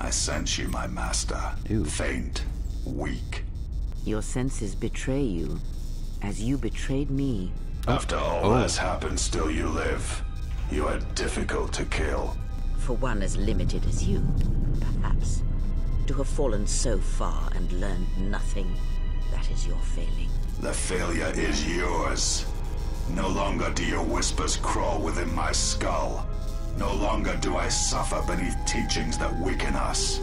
I sense you, my master. Ew. Faint, weak. Your senses betray you, as you betrayed me. Oh. After all Oh. has happened, still you live. You are difficult to kill. For one as limited as you, perhaps. To have fallen so far and learned nothing, that is your failing. The failure is yours. No longer do your whispers crawl within my skull. No longer do I suffer beneath teachings that weaken us.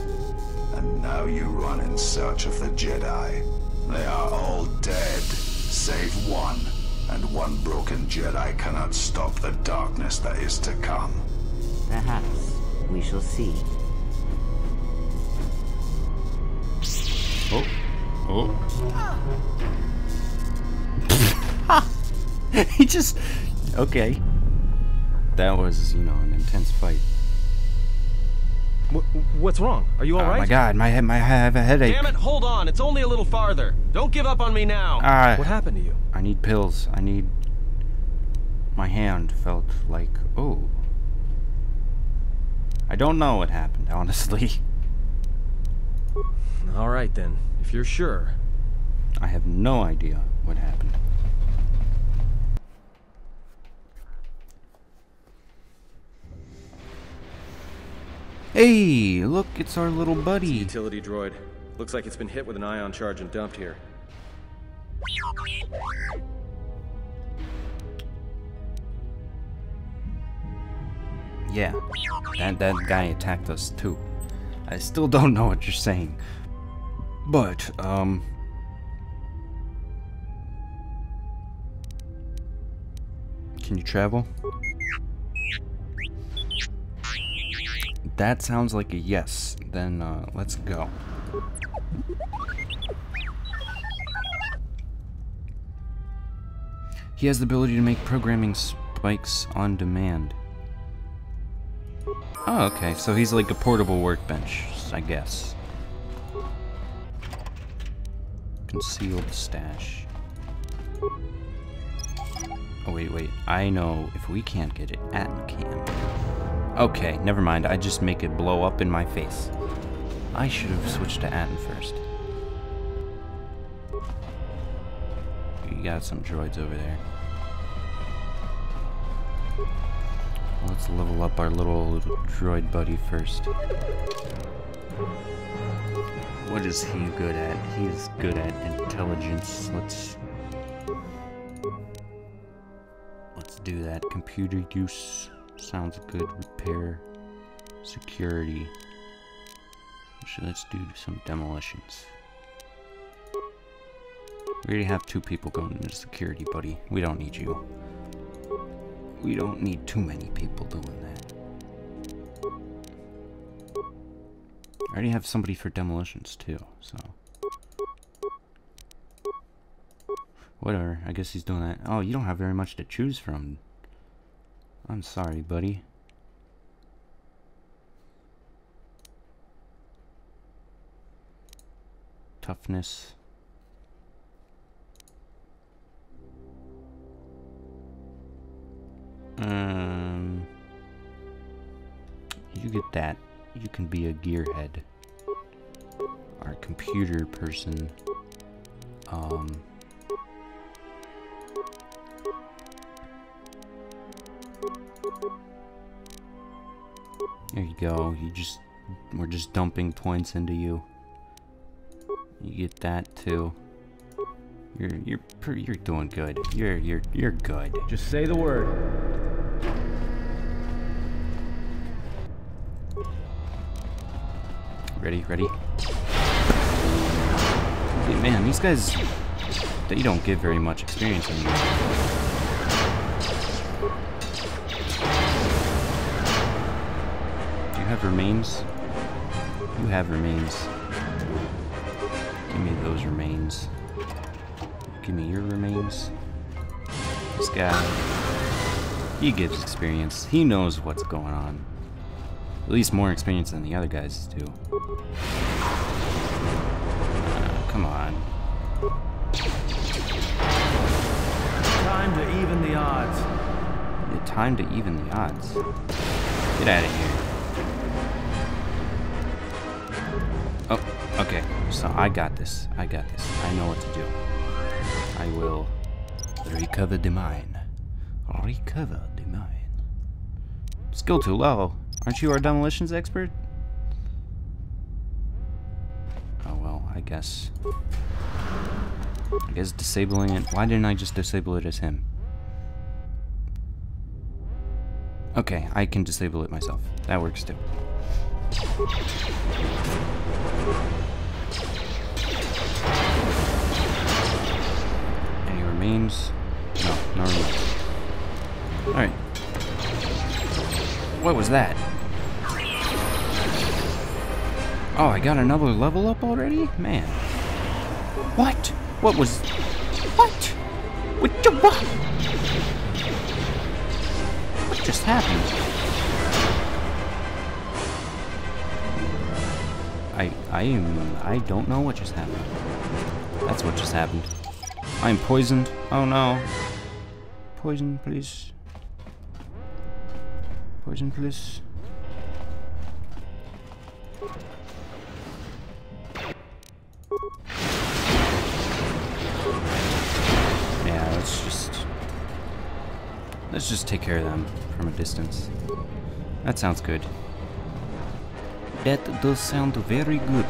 And now you run in search of the Jedi. They are all dead, save one. And one broken Jedi cannot stop the darkness that is to come. Perhaps we shall see. Oh. Oh. Ha! he just. Okay. That was, you know, an intense fight. What's wrong? Are you alright? Oh alright? my god, my head, my, I have a headache. Damn it, hold on. It's only a little farther. Don't give up on me now. Ah, What happened to you? I need pills. I need. My hand felt like. Oh. I don't know what happened, honestly. Alright then, if you're sure. I have no idea what happened. Hey, look, it's our little buddy. Utility droid. Looks like it's been hit with an ion charge and dumped here. Yeah, that, that guy attacked us too. I still don't know what you're saying. But, um. Can you travel? That sounds like a yes. Then, uh, let's go. He has the ability to make programming spikes on demand. Oh, okay. So he's like a portable workbench, I guess. Concealed stash. Oh, wait, wait. I know if we can't get it, Atton can. Okay, never mind. I just make it blow up in my face. I should have switched to Atton first. You got some droids over there. Let's level up our little droid buddy first. What is he good at? He's good at intelligence. Let's Let's do that. Computer use sounds good. Repair, security. Actually, let's do some demolitions. We already have two people going into security, buddy. We don't need you. We don't need too many people doing that. I already have somebody for demolitions too, so. Whatever, I guess he's doing that. Oh, you don't have very much to choose from. I'm sorry, buddy. Toughness. Um, you get that. You can be a gearhead. Our computer person. Um. There you go. You just we're just dumping points into you. You get that too. You're you're you're doing good. You're you're you're good. Just say the word. Ready, ready. Hey, man, these guys they don't get very much experience in you have remains? You have remains. Give me those remains. Give me your remains. This guy, he gives experience. He knows what's going on. At least more experience than the other guys do. Uh, come on. Time to even the odds. The time to even the odds. Get out of here. Oh, okay. So I got this. I got this. I know what to do. I will recover the mine. Recover the mine. Skill too low. Aren't you our demolitions expert? Oh well, I guess. I guess disabling it. Why didn't I just disable it as him? Okay, I can disable it myself. That works too. What was that? Oh, I got another level up already? Man. What? What was... What? What the... What? What just happened? I... I am... I don't know what just happened. That's what just happened. I'm poisoned. Oh no. Poison, please. Poison, please. Yeah, let's just... Let's just take care of them from a distance. That sounds good. That does sound very good.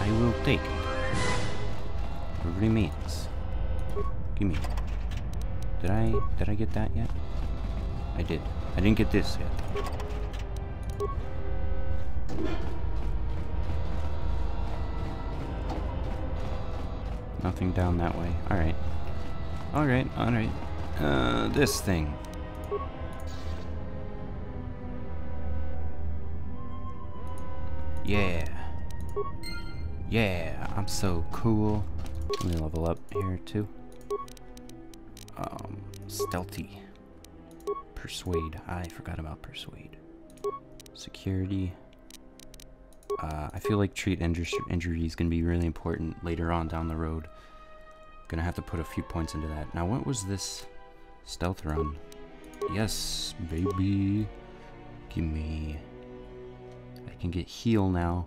I will take it. Remains. Give me. Did I did I get that yet? I did. I didn't get this yet. Nothing down that way. Alright. Alright, alright. Uh, this thing. Yeah. Yeah, I'm so cool. Let me level up here too. Um, stealthy. Persuade. I forgot about persuade. Security. Uh, I feel like treat injur injury is going to be really important later on down the road. Gonna have to put a few points into that. Now, what was this stealth run? Yes, baby. Give me... I can get heal now.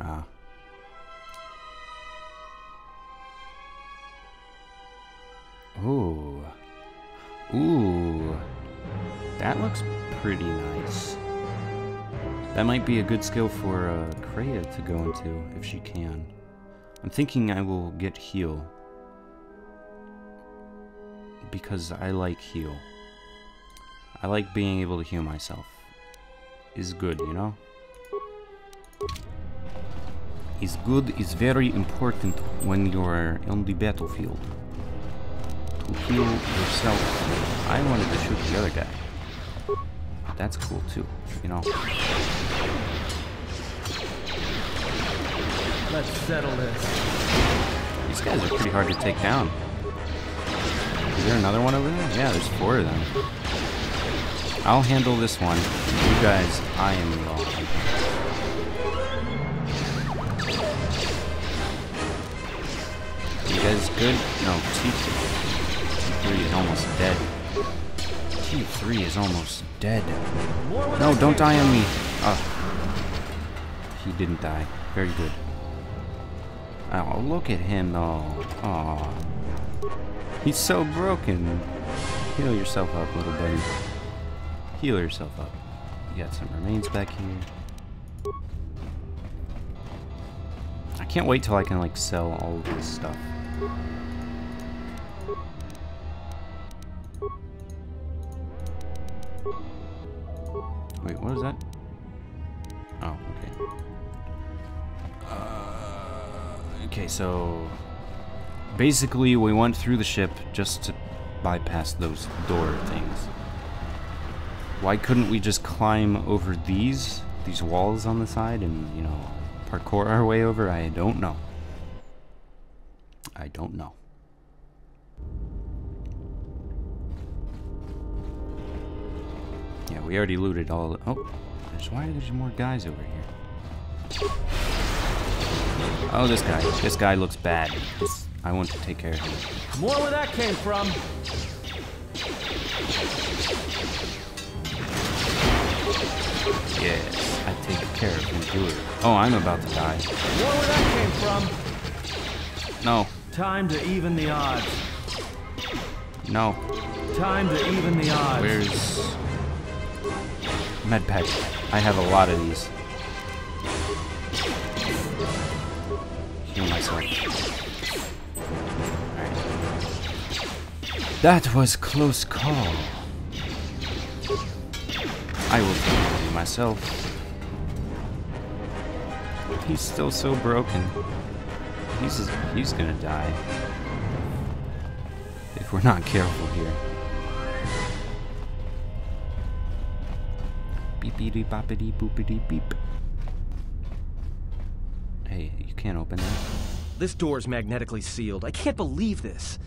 Ah. Ooh. Ooh. That looks pretty nice. That might be a good skill for uh, Kreia to go into, if she can. I'm thinking I will get heal. Because I like heal. I like being able to heal myself. Is good, you know? Is good is very important when you're on the battlefield. To heal yourself. I wanted to shoot the other guy. That's cool too, you know? Let's settle this. These guys are pretty hard to take down. Is there another one over there? Yeah, there's four of them. I'll handle this one. You guys, I am involved. Good? No, T3 is almost dead. T3 is almost dead. No, don't die on me. Oh. He didn't die. Very good. Oh, look at him though. Oh. He's so broken. Heal yourself up, little buddy. Heal yourself up. You got some remains back here. I can't wait till I can like sell all of this stuff. Wait, what is that? Oh, okay. Uh, okay, so basically we went through the ship just to bypass those door things. Why couldn't we just climb over these these walls on the side and, you know, parkour our way over? I don't know. I don't know. Yeah, we already looted all. the... Oh, there's why are there more guys over here? Oh, this guy. This guy looks bad. I want to take care of him. More where that came from. Yes, I take care of him good. Oh, I'm about to die. More where that came from. No, Time to even the odds. no. Time to even the odds. Where's medpack? I have a lot of these. Heal myself. Alright. That was close call. I will care myself. He's still so broken. He's he's gonna die if we're not careful here. Beepity boppity boopity beep. Hey, you can't open that. This door's magnetically sealed. I can't believe this.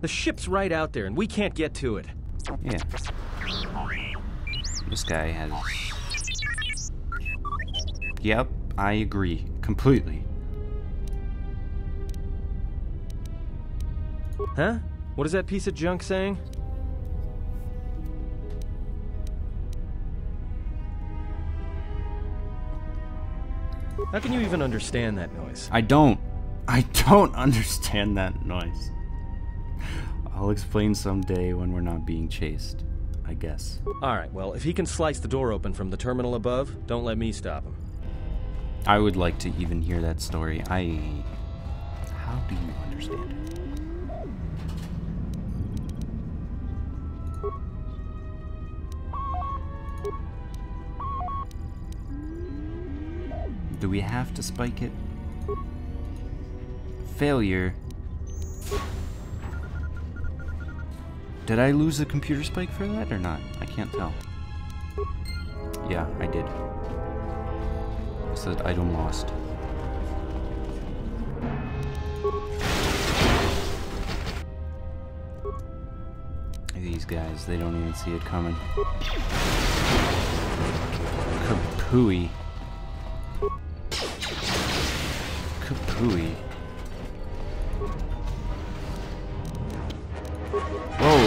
The ship's right out there, and we can't get to it. Yeah. This guy has. Yep, I agree. Completely. Huh? What is that piece of junk saying? How can you even understand that noise? I don't. I don't understand that noise. I'll explain someday when we're not being chased. I guess. Alright, well, if he can slice the door open from the terminal above, don't let me stop him. I would like to even hear that story. I. How do you understand it? Do we have to spike it? Failure. Did I lose a computer spike for that or not? I can't tell. Yeah, I did. It said item lost. These guys, they don't even see it coming. Kapooey. Kapooey. Whoa!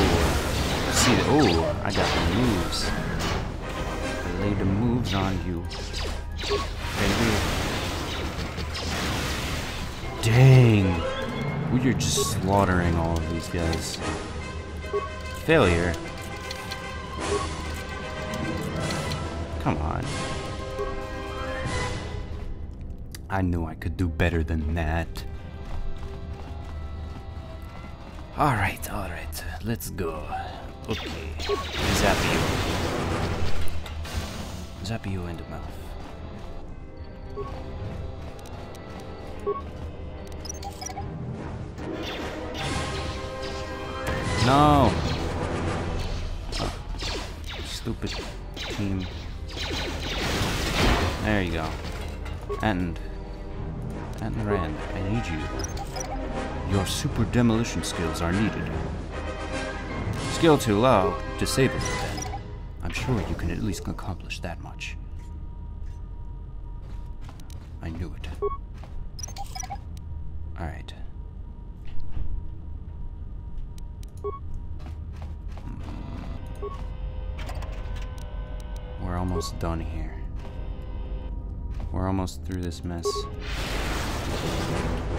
See, the, oh, I got the moves. I laid the moves on you. Baby. Dang! We are just slaughtering all of these guys. Failure. Come on. I knew I could do better than that. Alright, alright. Let's go. Okay. Zap you. Zap you in the mouth. No! Oh, stupid team. There you go. And... And Rand, I need you. Your super demolition skills are needed. Skill too low. Disable it then. I'm sure you can at least accomplish that much. I knew it. Alright. Hmm. We're almost done here. We're almost through this mess.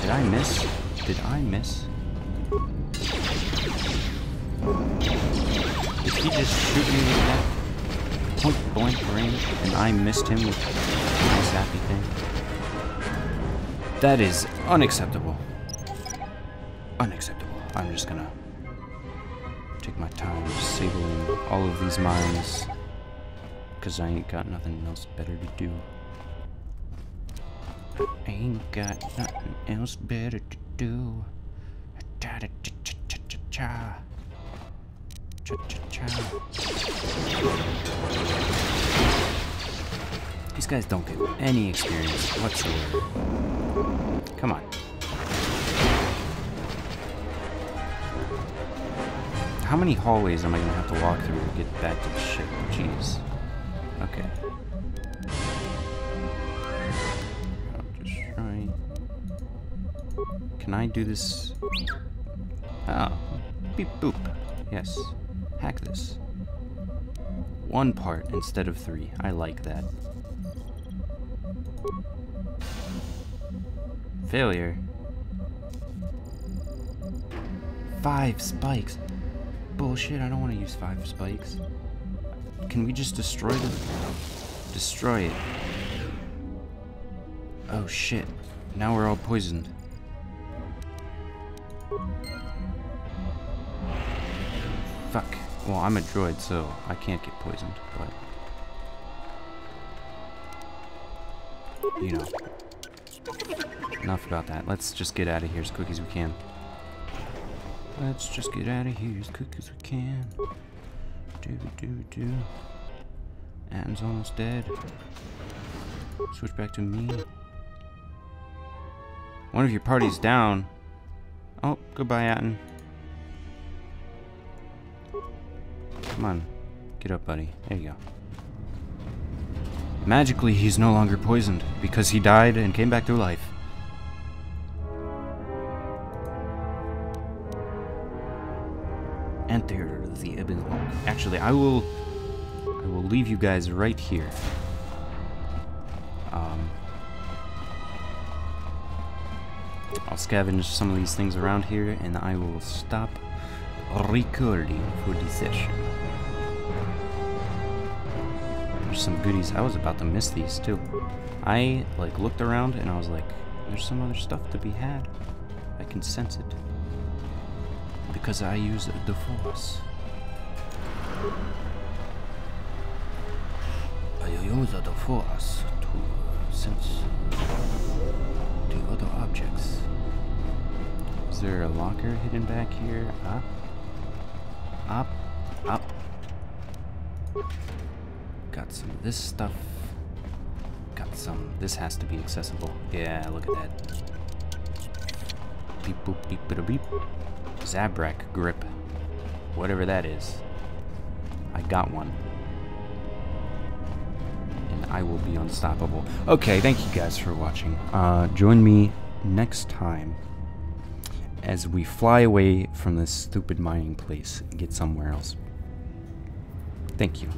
Did I miss? Did I miss? Did he just shoot me with that point blank range and I missed him with my zappy thing? That is unacceptable. Unacceptable. I'm just gonna take my time disabling all of these mines because I ain't got nothing else better to do. Ain't got nothing else better to do. Cha cha cha cha cha. Cha cha cha. These guys don't get any experience whatsoever. Come on. How many hallways am I gonna have to walk through to get back to the ship? Jeez. Okay. Can I do this? Oh, beep boop. Yes. Hack this. One part instead of three. I like that. Failure. Five spikes. Bullshit, I don't want to use five spikes. Can we just destroy them? Destroy it. Oh shit. Now we're all poisoned. Fuck. Well, I'm a droid, so I can't get poisoned, but... You know. Enough about that. Let's just get out of here as quick as we can. Let's just get out of here as quick as we can. Do do do. Atton's almost dead. Switch back to me. One of your party's down. Oh, goodbye, Atton. Come on. Get up, buddy. There you go. Magically, he's no longer poisoned because he died and came back to life. Enter the Ebon Actually, I will I will leave you guys right here. I'll scavenge some of these things around here and I will stop recording for this session. There's some goodies. I was about to miss these too. I like looked around and I was like, there's some other stuff to be had. I can sense it. Because I use the force. I use the force to sense the other objects. Is there a locker hidden back here? Up. Up. Up. Got some of this stuff. Got some. This has to be accessible. Yeah, look at that. Beep boop beep beep beep. Zabrak grip. Whatever that is. I got one. And I will be unstoppable. Okay, thank you guys for watching. Uh, join me next time as we fly away from this stupid mining place and get somewhere else. Thank you.